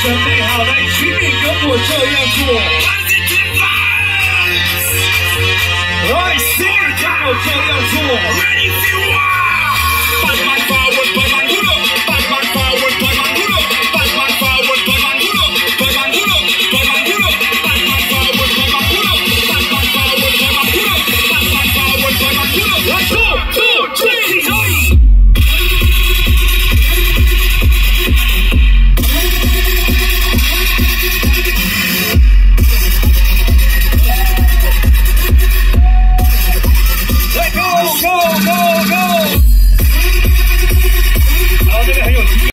准备好来，请你跟我这样做。来，所有人跟我这样做。Oh.